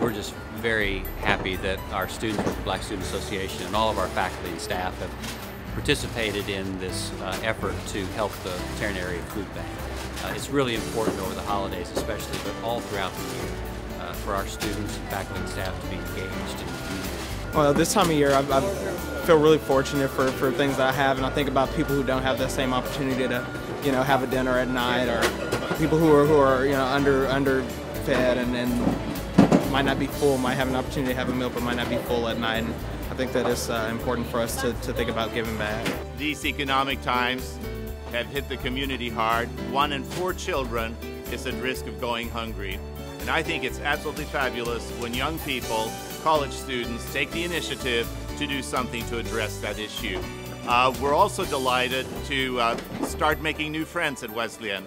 we're just very happy that our students Black Student Association and all of our faculty and staff have participated in this uh, effort to help the Tarrant Area Food Bank. Uh, it's really important over the holidays especially, but all throughout the year uh, for our students faculty and staff to be engaged in the community. Well, this time of year, I, I feel really fortunate for, for things that I have, and I think about people who don't have that same opportunity to, you know, have a dinner at night, or people who are who are you know under underfed and, and might not be full, might have an opportunity to have a meal, but might not be full at night. And I think that it's uh, important for us to, to think about giving back. These economic times have hit the community hard. One in four children is at risk of going hungry. And I think it's absolutely fabulous when young people, college students, take the initiative to do something to address that issue. Uh, we're also delighted to uh, start making new friends at Wesleyan.